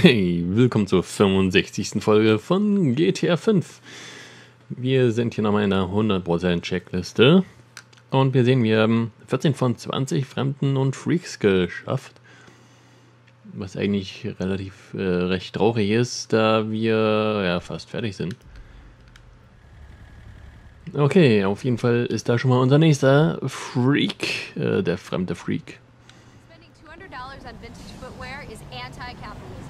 Hey, willkommen zur 65. Folge von GTA 5. Wir sind hier nochmal in der 100% Checkliste und wir sehen, wir haben 14 von 20 Fremden und Freaks geschafft. Was eigentlich relativ äh, recht traurig ist, da wir ja fast fertig sind. Okay, auf jeden Fall ist da schon mal unser nächster Freak, äh, der fremde Freak. Spending $200 on vintage footwear is anti-capitalism.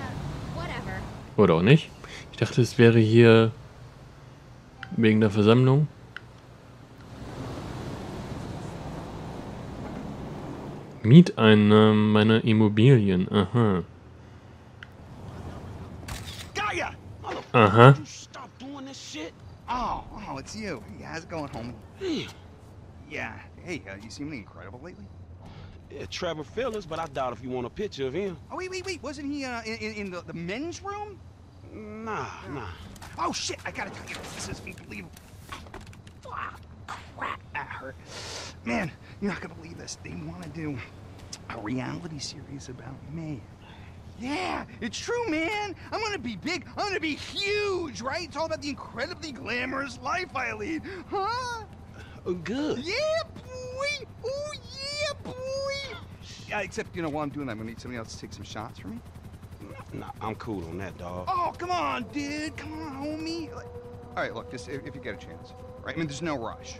Uh, whatever. Oder auch nicht. Ich dachte, es wäre hier wegen der Versammlung. Mieteinnahmen meiner Immobilien. Aha. Aha. Oh, oh, it's you. Hey, how's it going, homie? Yeah, Yeah. Hey, uh, you seeming incredible lately? yeah Trevor Phillips, but I doubt if you want a picture of him. Oh, wait, wait, wait. Wasn't he uh, in, in, in the, the men's room? Nah, nah. Oh, shit. I gotta tell you, this is unbelievable. Ah, crap. That hurt. Man, you're not gonna believe this. They want to do a reality series about me. Yeah, it's true, man. I'm gonna be big. I'm gonna be huge, right? It's all about the incredibly glamorous life I lead. Huh? Oh, good. Yeah, boy! Oh, yeah, boy! Yeah, except, you know, while I'm doing that, I'm gonna need somebody else to take some shots for me. Nah, I'm cool on that, dog. Oh, come on, dude! Come on, homie! Like, all right, look, just if, if you get a chance, right? I mean, there's no rush,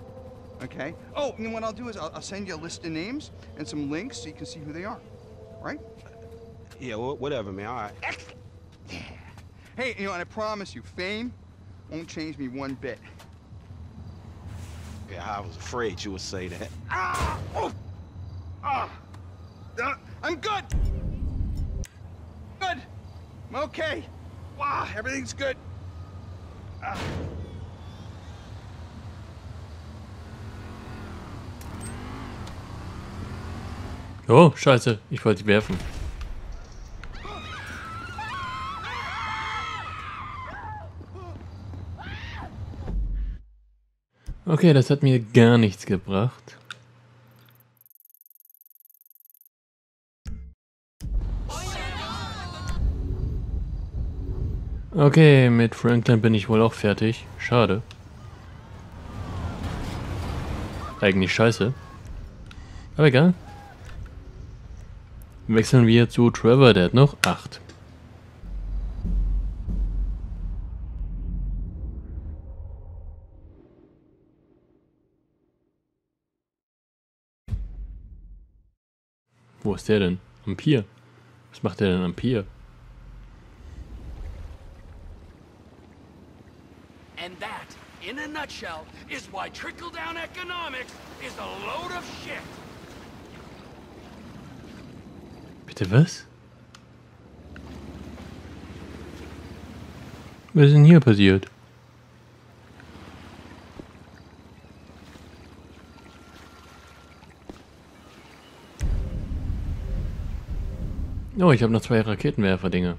okay? Oh, and what I'll do is I'll, I'll send you a list of names and some links so you can see who they are, right? Yeah, wha- whatever, man. All right. Yeah. Hey, you know, and I promise you, fame won't change me one bit. Yeah, I was afraid you would say that. Ah! Oh! Ah! Uh, I'm! Good! I'm okay. Wow, everything's good. Ah. Oh, scheiße. Ich wollte die werfen. Okay, das hat mir gar nichts gebracht. Okay, mit Franklin bin ich wohl auch fertig. Schade. Eigentlich scheiße. Aber egal. Wechseln wir zu Trevor, der hat noch 8. Wo ist der denn? Am Pier. Was macht der denn am Pier? And that, in a nutshell, is why trickle-down economics is a load of shit. Bitte was? Was ist denn hier passiert? Oh, ich habe noch zwei Raketenwerfer-Dinge.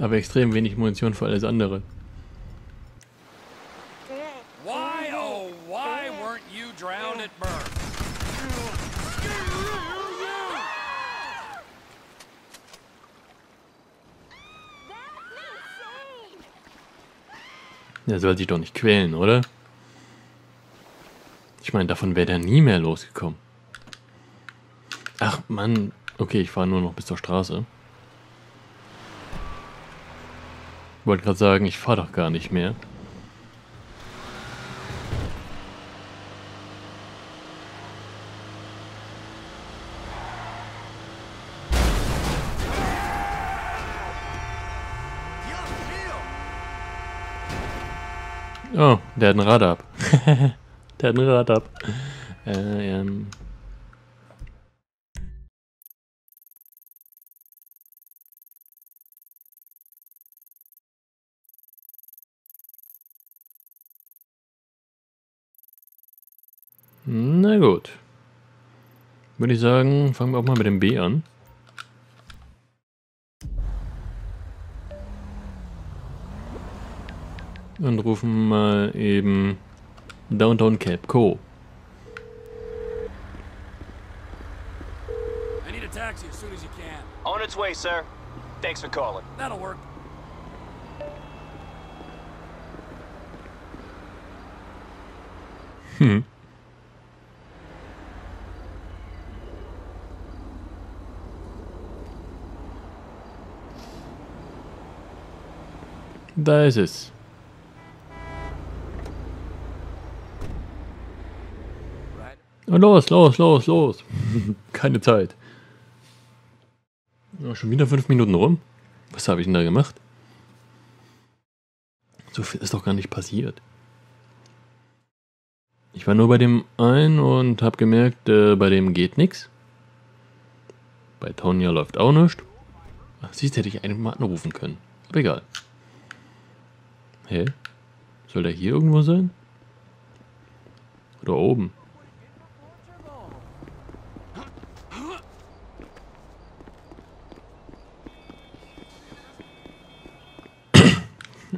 Aber extrem wenig Munition für alles andere. Why, oh, why weren't you drowned at birth? Der soll sich doch nicht quälen, oder? Ich meine, davon wäre der nie mehr losgekommen. Ach Mann, okay, ich fahre nur noch bis zur Straße. Wollte gerade sagen, ich fahre doch gar nicht mehr. Oh, der hat ein Rad ab. der hat ein Rad ab. Äh, ähm. Na gut. Würde ich sagen, fangen wir auch mal mit dem B an. Und rufen mal eben Downtown Cape Co. I need a a taxi as soon as you can. On its way, sir. Thanks for calling. That'll work. Hm. Da ist es. Los, los, los, los. Keine Zeit. Ja, schon wieder fünf Minuten rum. Was habe ich denn da gemacht? So viel ist doch gar nicht passiert. Ich war nur bei dem einen und habe gemerkt, äh, bei dem geht nichts. Bei Tonja läuft auch nichts. Ach, siehst du, hätte ich einen mal anrufen können. Aber egal. Hä? Soll der hier irgendwo sein? Oder oben?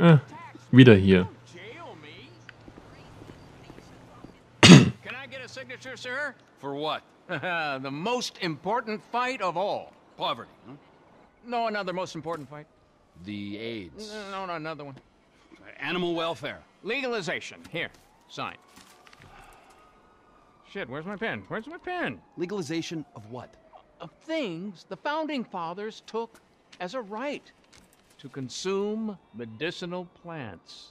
Ah, wieder hier. Can I get a signature, sir? For what? the most important fight of all. Poverty, huh? No, another most important fight. The AIDS. No, no, another one. Animal welfare. Legalization. Here, sign. Shit, where's my pen? Where's my pen? Legalization of what? Of things the founding fathers took as a right to consume medicinal plants.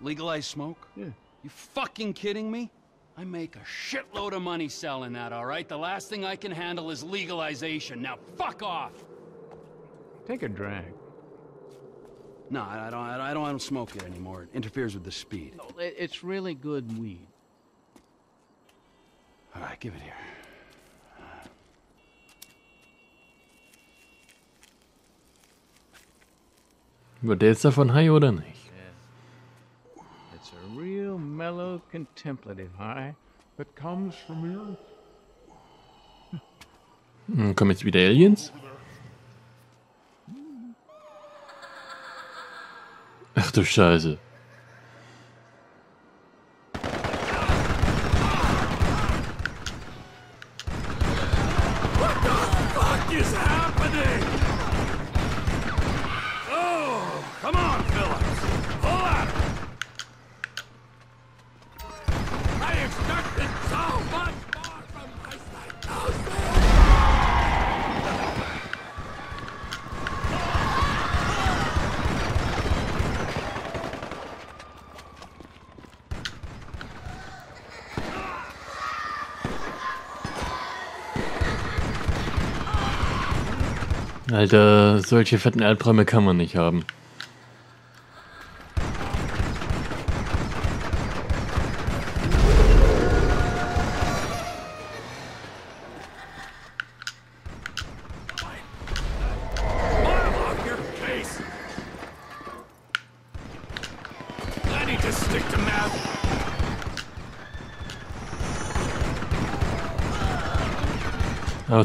Legalize smoke? Yeah. You fucking kidding me? I make a shitload of money selling that, all right? The last thing I can handle is legalization. Now fuck off! Take a drag. No, I don't, I don't, I don't, smoke it anymore. It interferes with the speed. No, It's really good weed. All right, give it here. Wird der jetzt davon high oder nicht? It's a real mellow, contemplative high that comes from your Hm, kommen jetzt wieder Aliens? Ach du Scheiße. Alter, solche fetten Albträume kann man nicht haben.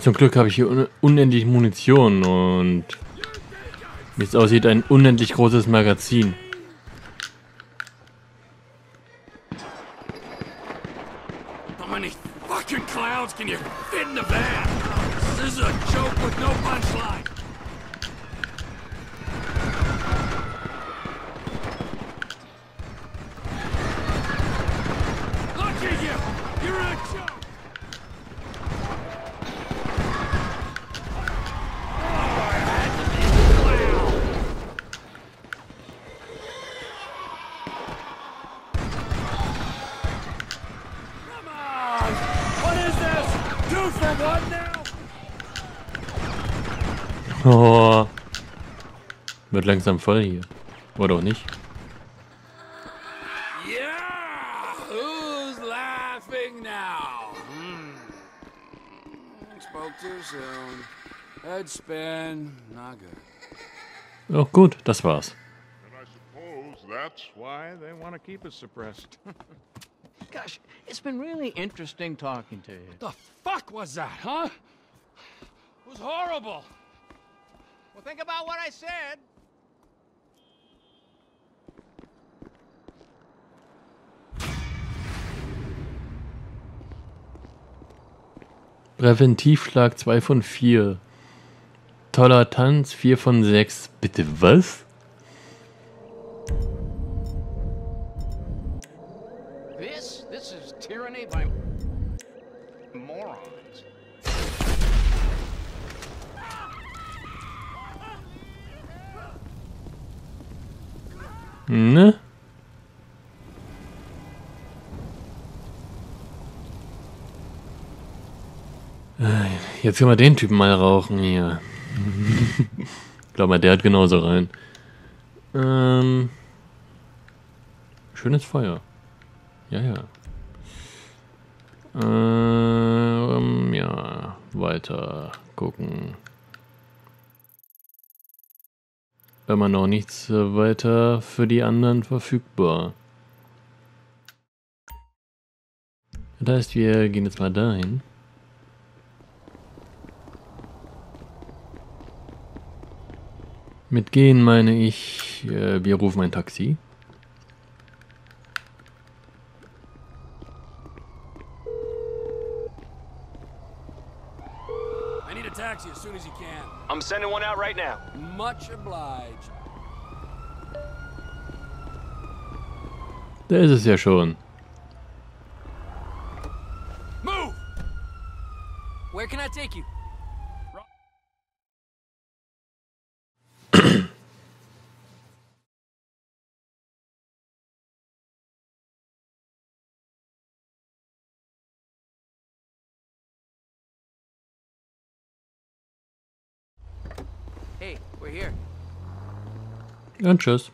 Zum Glück habe ich hier un unendlich Munition und wie es aussieht, ein unendlich großes Magazin. Oh. Wird langsam voll hier. Oder auch nicht. Yeah! Who's laughing now? Hmm. Spoke too soon. Head spin. Not good. Oh gut, das war's. And I suppose that's Why they want to keep us suppressed. Gosh, it's been really interesting talking to you. The fuck was that, huh? It was horrible. Well, think about what I said. Präventivschlag 2 von 4. Toller Tanz 4 von 6. Bitte was? Ne? Äh, Jetzt können wir den Typen mal rauchen hier. Glaub mal, der hat genauso rein. Ähm, schönes Feuer. Ja, ja. Ähm, ja, weiter gucken. Immer noch nichts weiter für die anderen verfügbar. Das heißt, wir gehen jetzt mal dahin. Mit gehen meine ich, äh, wir rufen ein Taxi. Sending one out right now. Much obliged. Da ist es ja schon. Move! Where can I take you? Hey, we're here. Und tschüss.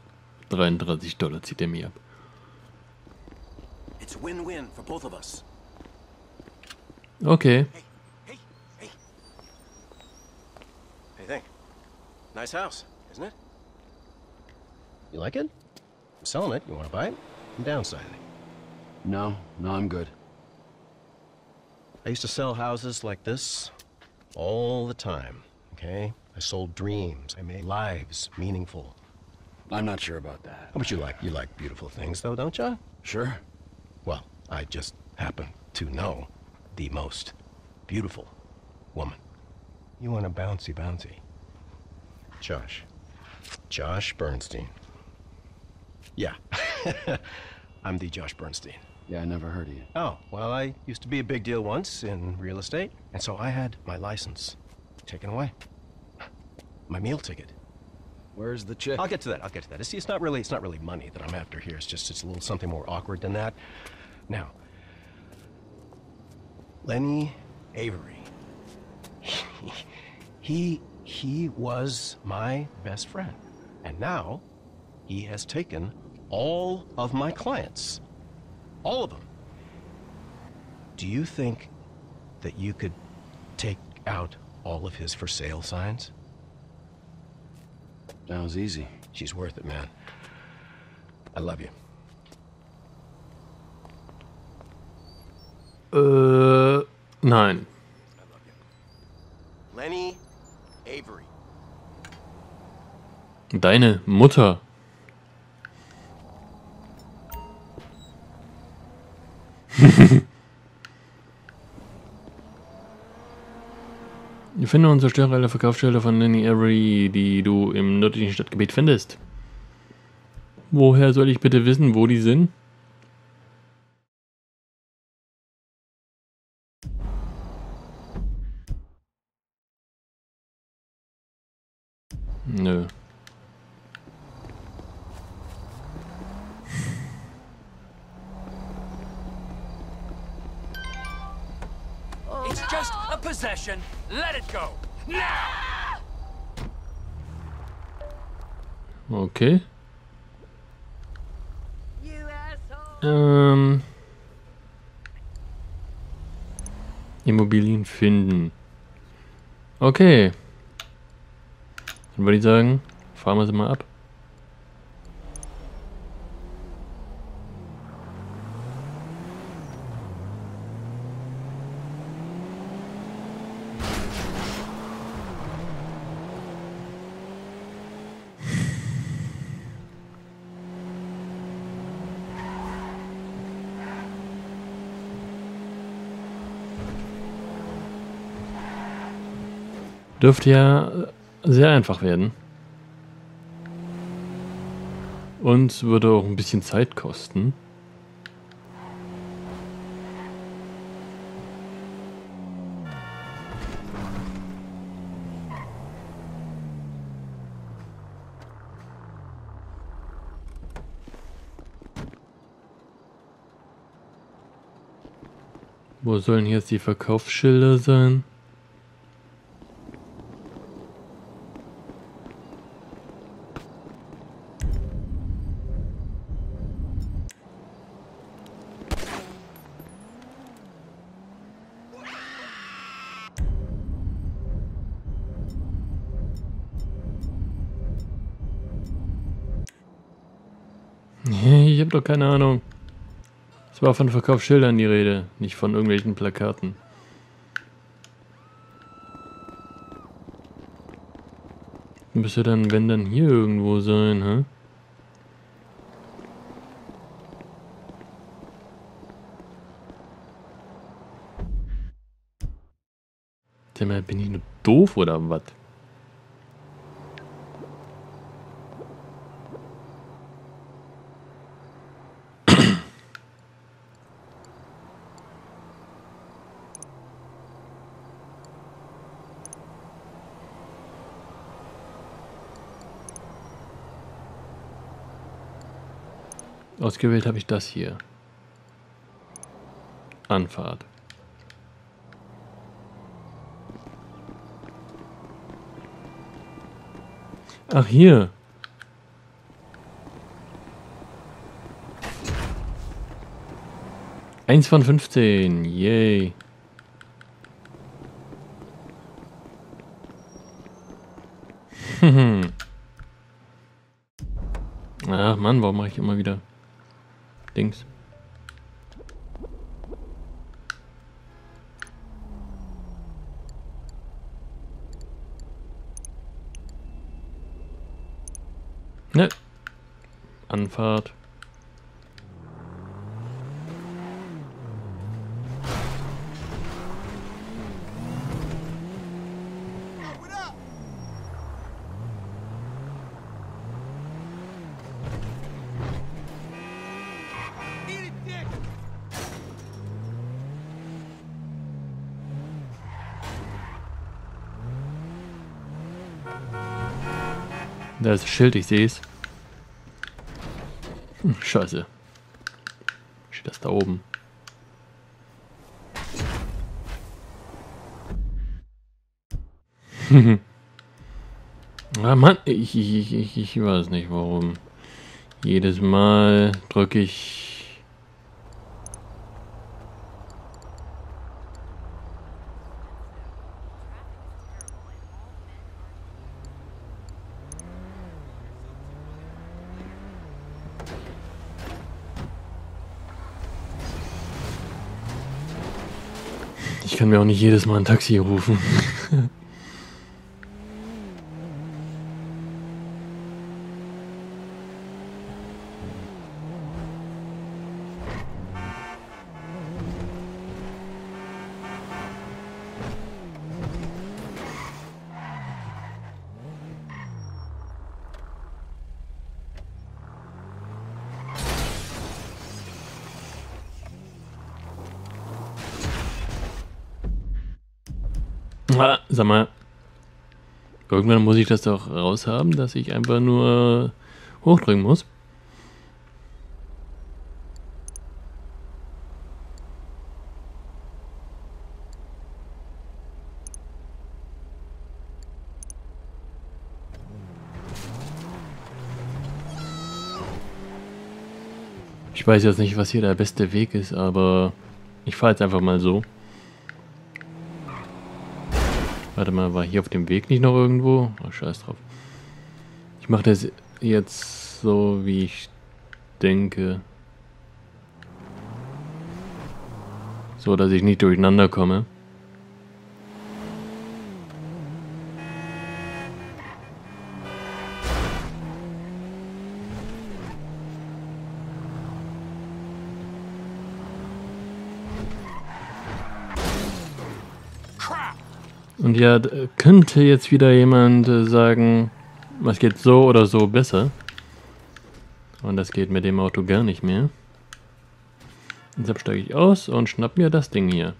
33 Dollar zieht er mir ab. It's win-win for both of us. Okay. Hey, hey. Hey, Hey, think. Nice house, isn't it? You like it? I'm selling it. You want to buy it? I'm downsizing. No, no, I'm good. I used to sell houses like this all the time, okay? I sold dreams. I made lives meaningful. I'm not sure about that. How about you like you like beautiful things though, don't you? Sure. Well, I just happen to know the most beautiful woman. You want a bouncy bouncy. Josh. Josh Bernstein. Yeah. I'm the Josh Bernstein. Yeah, I never heard of you. Oh, well, I used to be a big deal once in real estate, and so I had my license taken away. My meal ticket. Where's the chick? I'll get to that. I'll get to that. See, it's not really it's not really money that I'm after here. It's just it's a little something more awkward than that. Now, Lenny Avery. he he was my best friend, and now he has taken all of my clients, all of them. Do you think that you could take out all of his for sale signs? Sounds easy. She's worth it, man. I love you. Uh, äh, nein. Lenny Avery. Deine Mutter. Finde und zerstöre alle Verkaufsschilder von Nanny Avery, die du im nördlichen Stadtgebiet findest. Woher soll ich bitte wissen, wo die sind? Okay. Ähm. Immobilien finden. Okay. Dann würde ich sagen, fahren wir sie mal ab. Dürfte ja sehr einfach werden. Und würde auch ein bisschen Zeit kosten. Wo sollen jetzt die Verkaufsschilder sein? Ich habe doch keine Ahnung. Es war von Verkaufsschildern die Rede, nicht von irgendwelchen Plakaten. Müsste dann, wenn dann hier irgendwo sein, hä? Sag mal, bin ich nur doof oder was? Ausgewählt habe ich das hier. Anfahrt. Ach, hier. Eins von 15. Yay. Ach Mann, warum mache ich immer wieder Dings? Ne. Anfahrt. Da ist das Schild, ich sehe es. Hm, scheiße. Steht das da oben? ah Mann, ich, ich, ich, ich weiß nicht warum. Jedes Mal drücke ich... Ich kann mir auch nicht jedes Mal ein Taxi rufen. Ah, sag mal. Irgendwann muss ich das doch raushaben, dass ich einfach nur hochdrücken muss. Ich weiß jetzt nicht, was hier der beste Weg ist, aber ich fahre jetzt einfach mal so. Warte mal, war hier auf dem Weg nicht noch irgendwo? Oh, scheiß drauf. Ich mache das jetzt so, wie ich denke. So, dass ich nicht durcheinander komme. Und ja, könnte jetzt wieder jemand äh, sagen, was geht so oder so besser. Und das geht mit dem Auto gar nicht mehr. Deshalb steige ich aus und schnapp mir das Ding hier.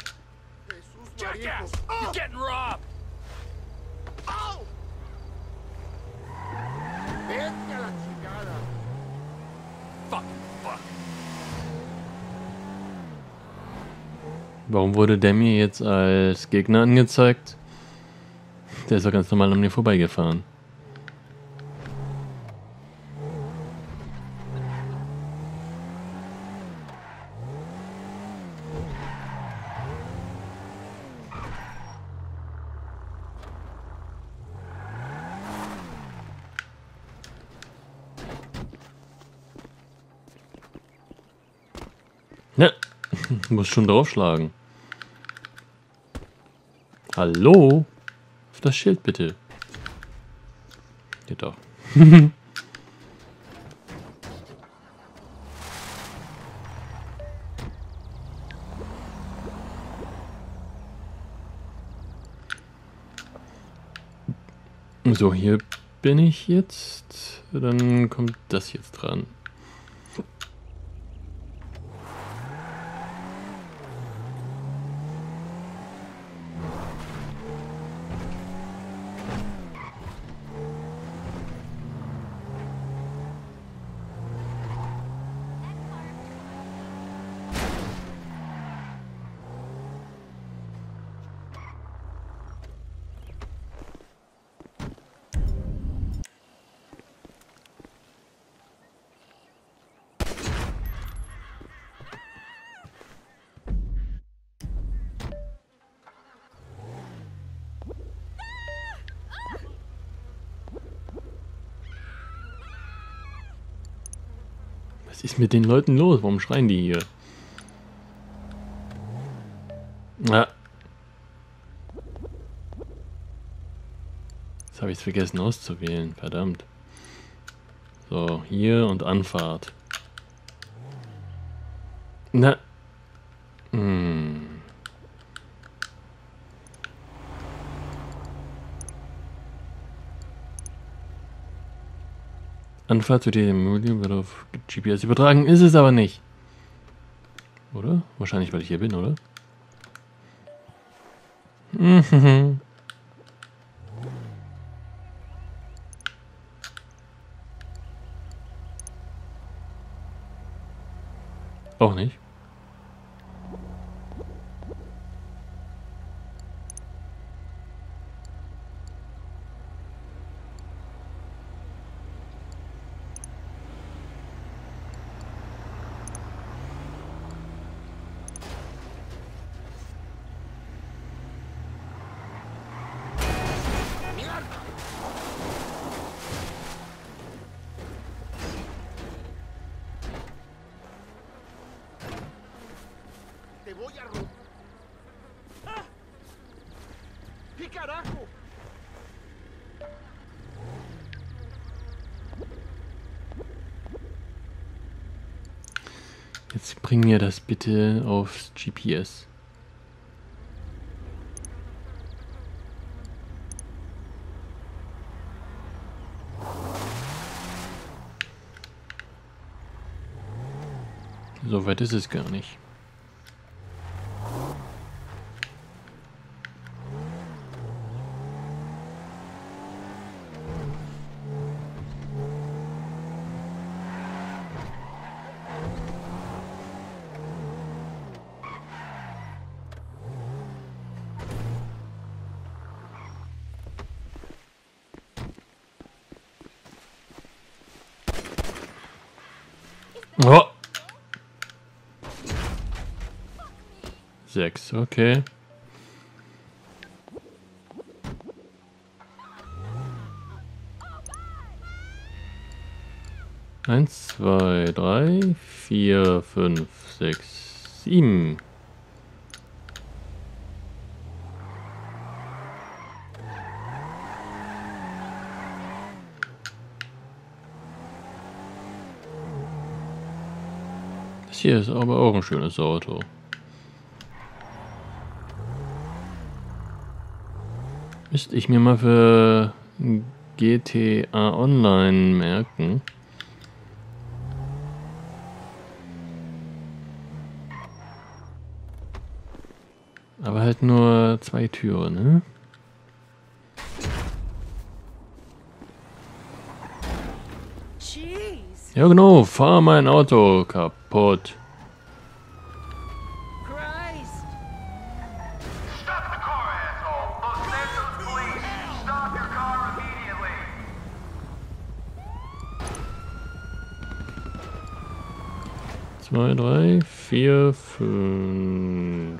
Warum wurde der mir jetzt als Gegner angezeigt? Der ist doch ganz normal an mir vorbeigefahren. Ja, muss schon draufschlagen. Hallo? Das Schild bitte. Geht doch. so, hier bin ich jetzt. Dann kommt das jetzt dran. Was ist mit den Leuten los? Warum schreien die hier? Ja. Jetzt habe ich es vergessen auszuwählen. Verdammt. So, hier und Anfahrt. Na. Hm. Anfahrt zu dem Modul wird auf GPS übertragen, ist es aber nicht. Oder? Wahrscheinlich, weil ich hier bin, oder? Mhm. Auch nicht. Te voy a ro- ¡Ah! ¿Qué carajo? Jetzt bring mir das bitte aufs GPS. So weit ist es gar nicht. Oh. Okay. Eins, zwei, drei, vier, fünf, sechs, sieben. Das hier ist aber auch ein schönes Auto. Müsste ich mir mal für GTA Online merken. Aber halt nur zwei Türen, ne? Ja genau, fahr mein Auto kaputt. 2, 3, 4, 5,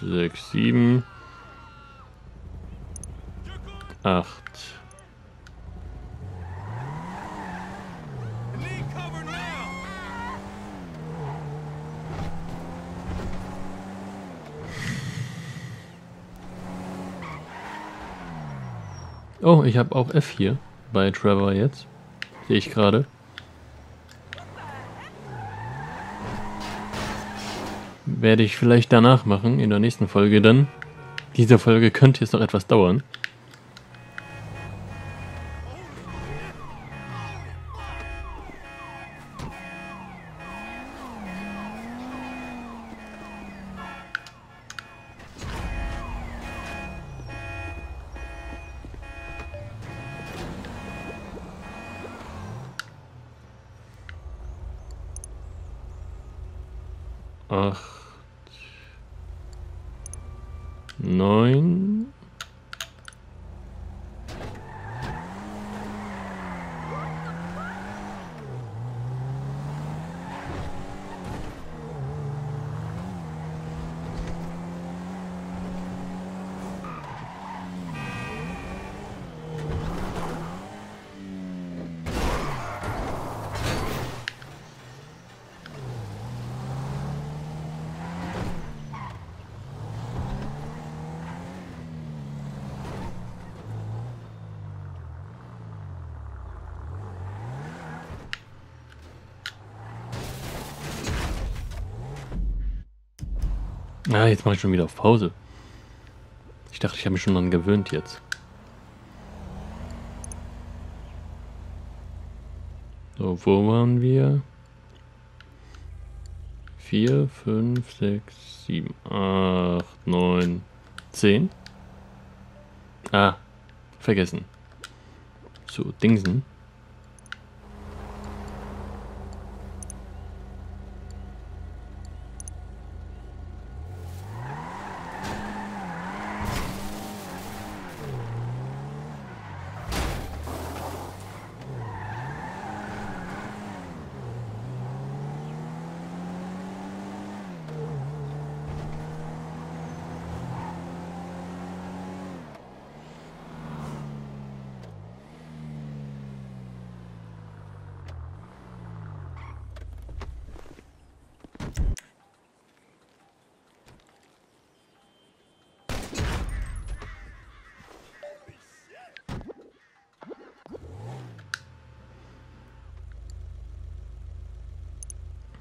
6, 7, 8. Oh, ich habe auch F hier bei Trevor jetzt. Sehe ich gerade. Werde ich vielleicht danach machen, in der nächsten Folge dann. Diese Folge könnte jetzt noch etwas dauern. Ah, jetzt mache ich schon wieder auf Pause. Ich dachte, ich habe mich schon daran gewöhnt jetzt. So, wo waren wir? 4, 5, 6, 7, 8, 9, 10. Ah, vergessen. Zu Dingsen.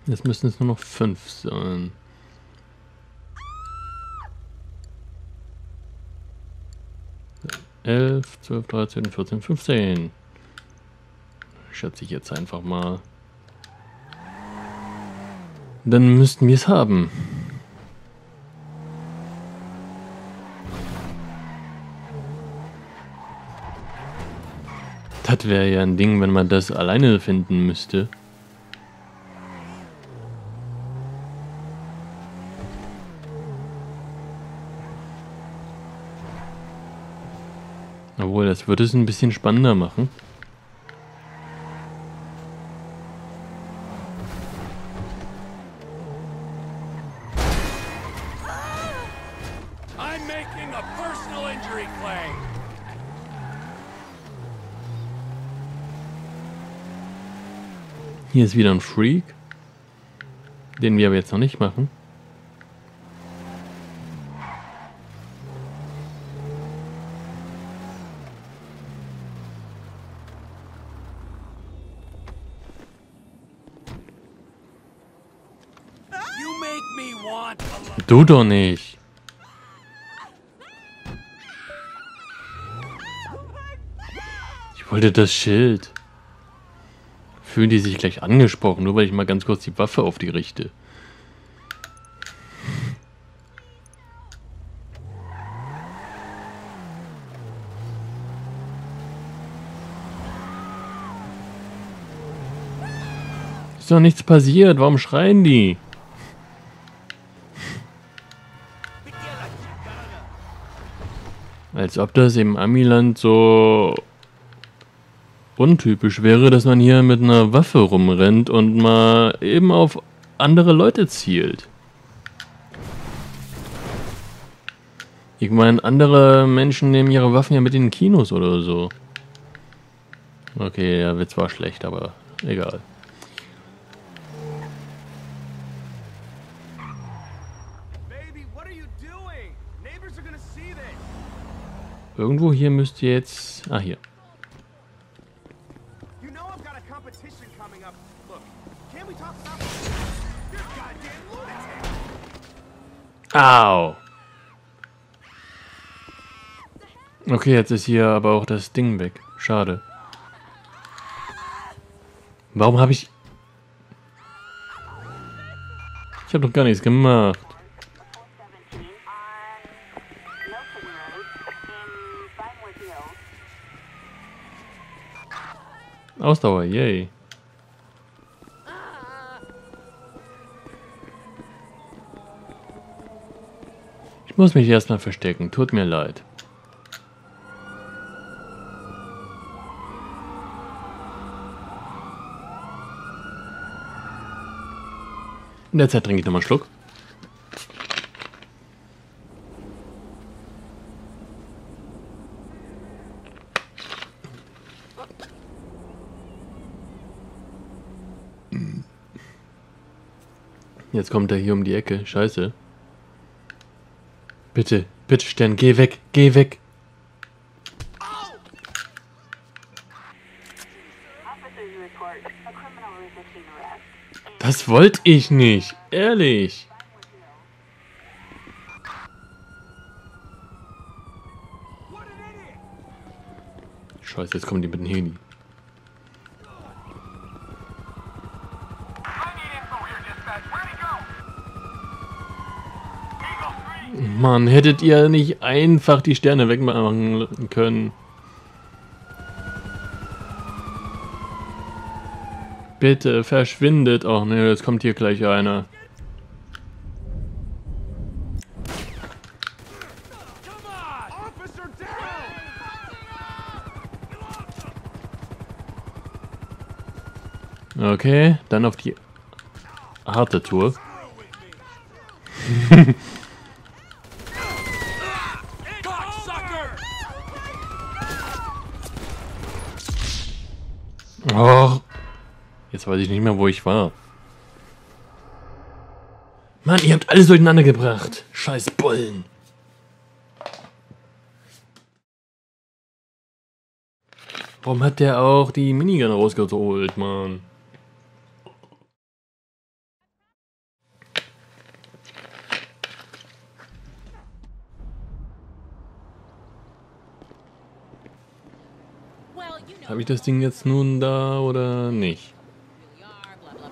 Jetzt müssen es nur noch fünf sein. Elf, zwölf, dreizehn, vierzehn, fünfzehn. Schätze ich jetzt einfach mal. Dann müssten wir es haben. Das wäre ja ein Ding, wenn man das alleine finden müsste. Das würde es ein bisschen spannender machen. Hier ist wieder ein Freak. Den wir aber jetzt noch nicht machen. You make me want a lo- Du doch nicht. Ich wollte das Schild. Fühlen die sich gleich angesprochen, nur weil ich mal ganz kurz die Waffe auf die richte. Ist doch nichts passiert. Warum schreien die? Als ob das im Amiland so untypisch wäre, dass man hier mit einer Waffe rumrennt und mal eben auf andere Leute zielt. Ich meine, andere Menschen nehmen ihre Waffen ja mit in Kinos oder so. Okay, der Witz war schlecht, aber egal. Irgendwo hier müsst ihr jetzt... Ah, hier. Au! Okay, jetzt ist hier aber auch das Ding weg. Schade. Warum habe ich... Ich habe doch gar nichts gemacht. Ausdauer, yay. Ich muss mich erstmal verstecken, tut mir leid. In der Zeit trinke ich nochmal einen Schluck. Jetzt kommt er hier um die Ecke. Scheiße. Bitte, bitte Stern, geh weg, geh weg. Das wollte ich nicht, ehrlich. Scheiße, jetzt kommen die mit dem Heli. Mann, hättet ihr nicht einfach die Sterne wegmachen können? Bitte, verschwindet. Oh ne, jetzt kommt hier gleich einer. Okay, dann auf die harte Tour. Oh, jetzt weiß ich nicht mehr, wo ich war. Mann, ihr habt alles durcheinander gebracht. Scheiß Bullen. Warum hat der auch die Minigun rausgeholt, Mann? Habe ich das Ding jetzt nun da oder nicht?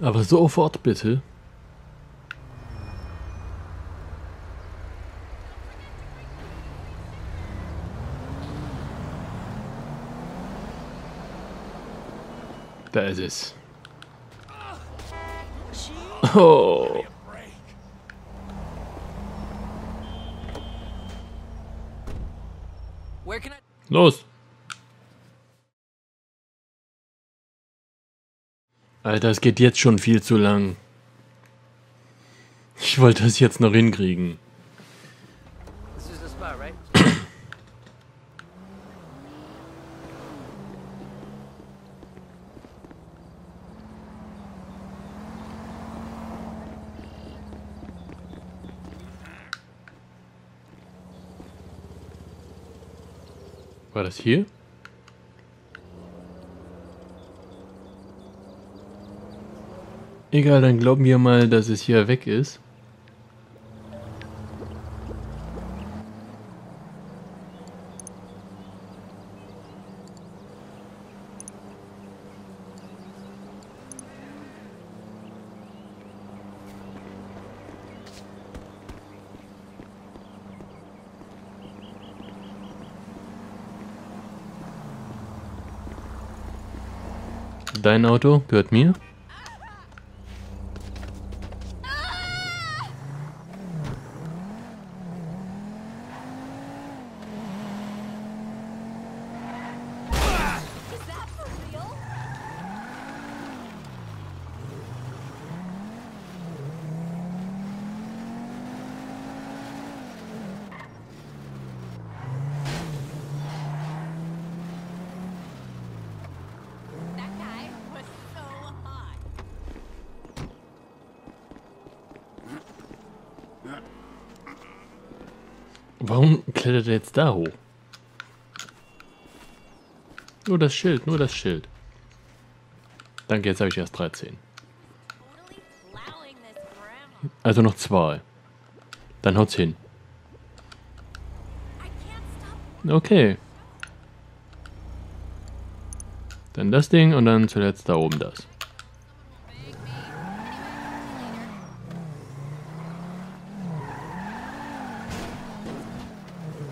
Aber sofort bitte. Da ist es. Oh. Los. Alter, es geht jetzt schon viel zu lang. Ich wollte das jetzt noch hinkriegen. War das hier? Egal, dann glauben wir mal, dass es hier weg ist. Dein Auto gehört mir. Warum klettert er jetzt da hoch? Nur das Schild, nur das Schild. Danke, jetzt habe ich erst 13. Totally plowing this grandma. Also noch zwei. Dann haut's hin. Okay. Dann das Ding und dann zuletzt da oben das.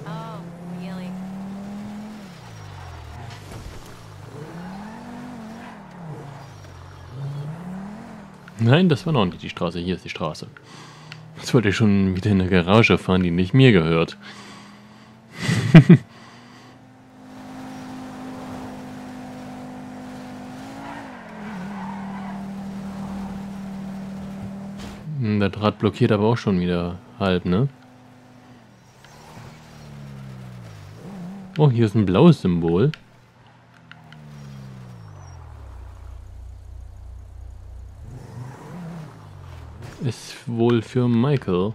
Oh, really? Nein, das war noch nicht die Straße. Hier ist die Straße. Jetzt wollte ich schon wieder in eine Garage fahren, die nicht mir gehört. Der Draht blockiert aber auch schon wieder halb, ne? Oh, hier ist ein blaues Symbol. Wohl für Michael.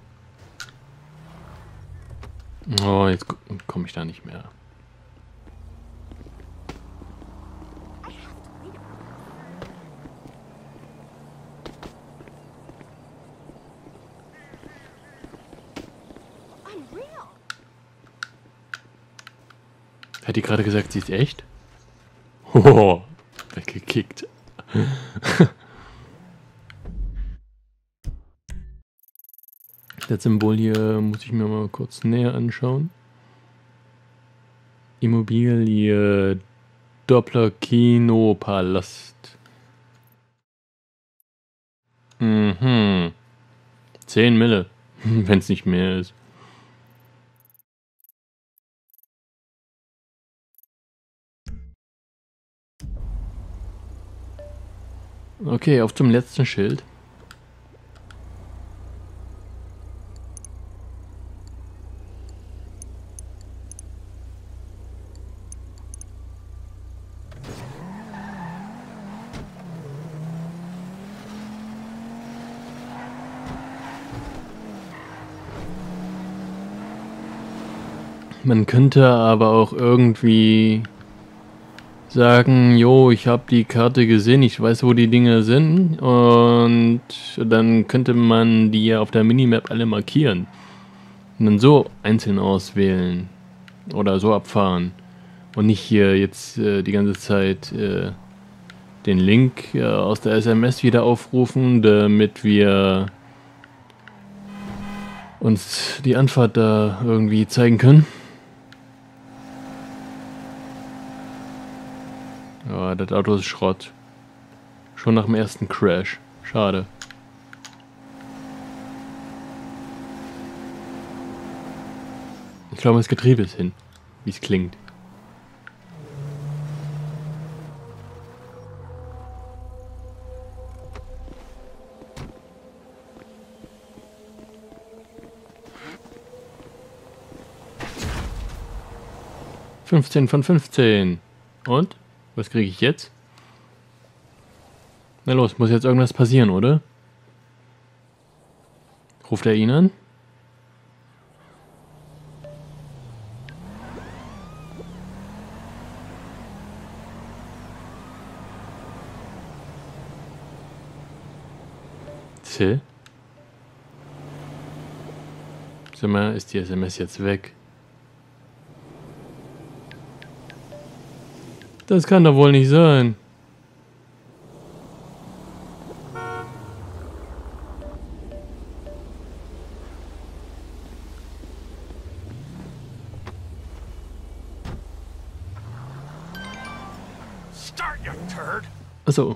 Oh, jetzt komme ich da nicht mehr. Hat die gerade gesagt, sie ist echt? Oh, weggekickt. Das Symbol hier muss ich mir mal kurz näher anschauen. Immobilie Doppler Kinopalast. Mhm. 10 Mille, wenn es nicht mehr ist. Okay, auf zum letzten Schild. Man könnte aber auch irgendwie sagen, jo, ich habe die Karte gesehen, ich weiß, wo die Dinge sind und dann könnte man die ja auf der Minimap alle markieren und dann so einzeln auswählen oder so abfahren und nicht hier jetzt äh, die ganze Zeit äh, den Link äh, aus der SMS wieder aufrufen, damit wir uns die Anfahrt da irgendwie zeigen können. Ja, das Auto ist Schrott. Schon nach dem ersten Crash. Schade. Ich glaube, das Getriebe ist hin, wie es klingt. Fünfzehn von fünfzehn. Und? Was kriege ich jetzt? Na los, muss jetzt irgendwas passieren, oder? Ruft er ihn an? Till? Sag mal, ist die SMS jetzt weg? Das kann doch wohl nicht sein. Start, you turd! Achso.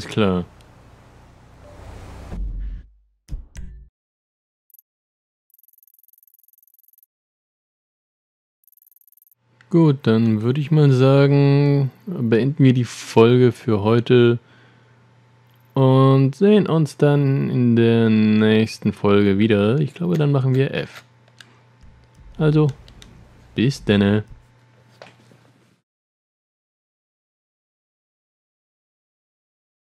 Alles klar. Gut, dann würde ich mal sagen, beenden wir die Folge für heute und sehen uns dann in der nächsten Folge wieder. Ich glaube, dann machen wir F. Also, bis denne.